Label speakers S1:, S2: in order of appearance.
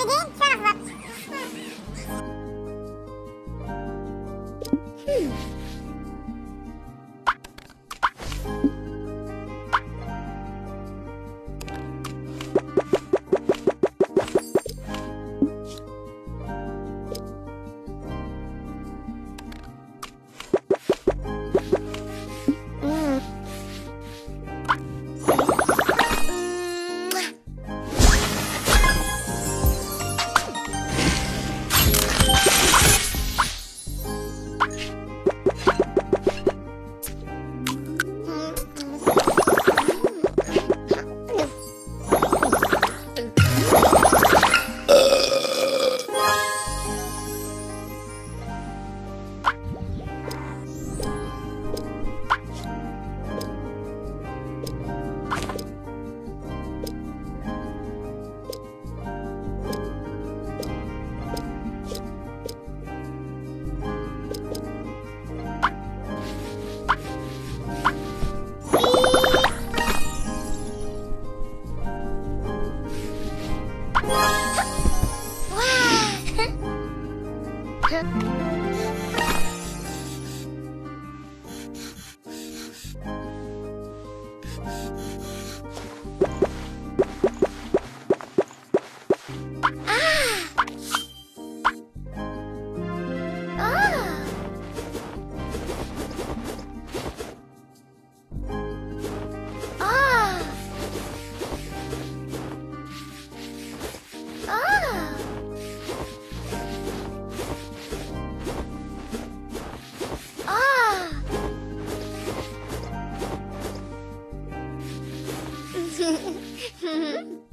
S1: Come again? Shut up. Oh, ha!